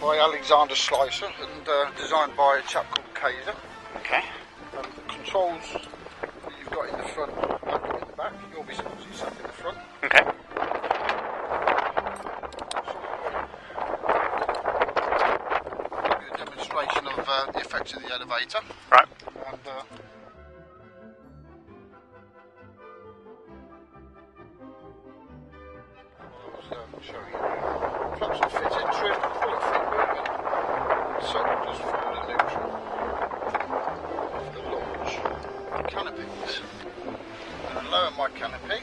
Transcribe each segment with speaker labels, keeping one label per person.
Speaker 1: by Alexander Schleicher and uh, designed by a chap called Kaiser.
Speaker 2: Okay.
Speaker 1: Um, the controls that you've got in the front and in the back, you'll be sat in the front.
Speaker 2: Okay.
Speaker 1: Give you a demonstration of uh, the effects of the elevator.
Speaker 2: Right.
Speaker 1: And, uh, I'll uh, show you. my canopy.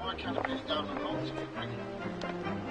Speaker 1: My canopy down the to bring